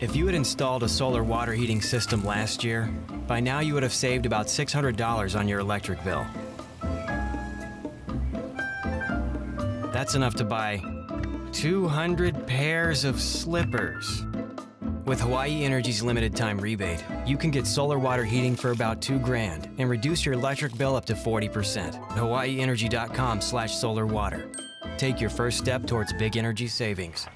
If you had installed a solar water heating system last year, by now you would have saved about $600 on your electric bill. That's enough to buy 200 pairs of slippers. With Hawaii Energy's limited time rebate, you can get solar water heating for about 2 grand and reduce your electric bill up to 40%. hawaiienergy.com slash solar water. Take your first step towards big energy savings.